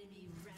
Enemy rampage.